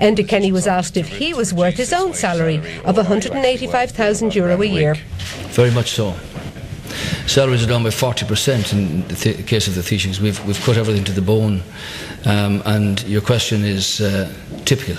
Enda Kenny was asked if he was worth his own salary of 185,000 euro a year. Very much so. Salaries are down by 40% in the th- case of the Taoiseachs. We've, we've cut everything to the bone. Um, and your question is uh, typical.